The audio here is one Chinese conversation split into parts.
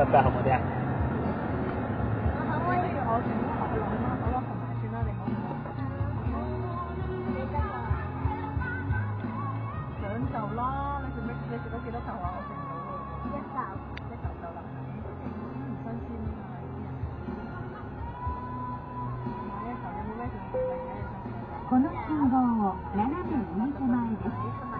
得得好唔好啲啊？可唔可以我轉我攞啦，我攞紅埋算啦，你好唔好？兩嚿啦，你做咩？你食咗幾多嚿啊？我食唔到喎。一嚿，一嚿夠啦。唔新鮮啊！買一嚿有冇咩仲貴嘅？この信号を斜め右手前です。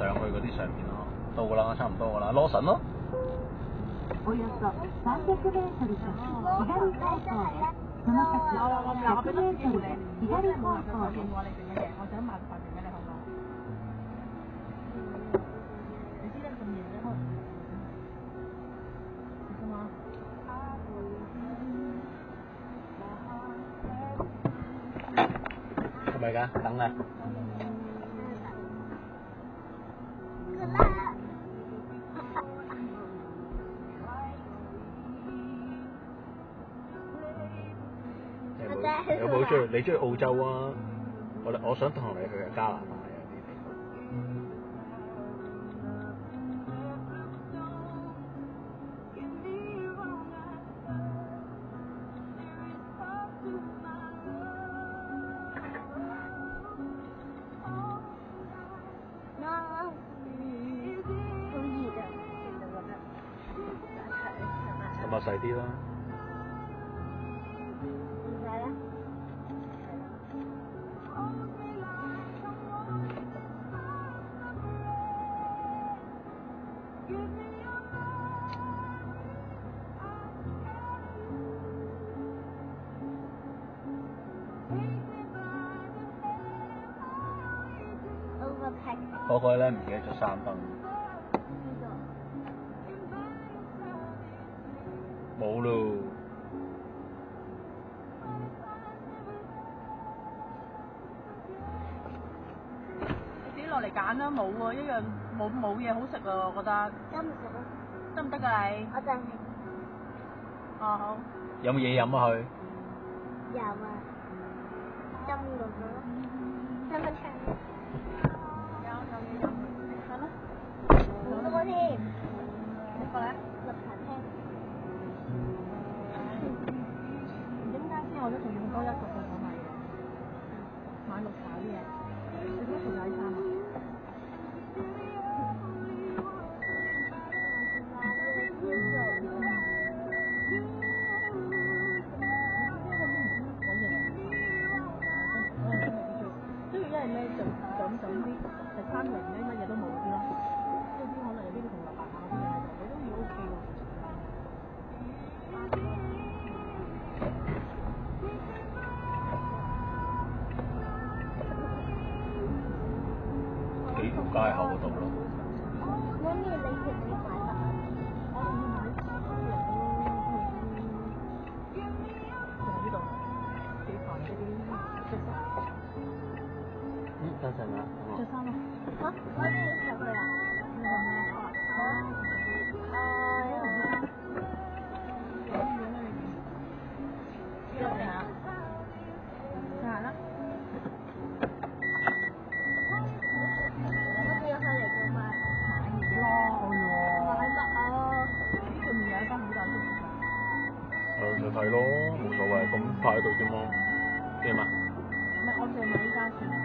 上去嗰啲上面咯，到噶啦，差唔多噶啦，羅神咯。およそ300メートル先、左方向です。その先、我我我俾100メ多機會ートル你，左冇方人再向です。見我你做乜嘢？我想買個飯團俾你好唔好？你知你咁夜嘅開，你知嗎？係咪㗎？等啊！ 有冇中意？你中意澳洲啊？我我想同你去加拿大啊啲。咁啊細啲啦。嗰個咧唔記得咗閂燈，冇咯。你自己落嚟揀啦，冇喎，一樣冇冇嘢好食啊，我覺得。得唔得噶你？我就係哦好。有冇嘢飲啊？佢有啊，斟嗰個咯，斟乜茶？嘢，買綠茶啲嘢。你點解仲有啲衫啊？都要一係咩就就咁就啲食餐零咧，乜嘢都冇街口嗰度咯。媽咪，你食唔買乜啊？我要買衫喺呢度幾排嗰啲着衫，嗯，等陣啊。着衫啊！嚇，我哋入去啊？拍喺度啫嘛。點啊？唔係，我淨係買呢間先。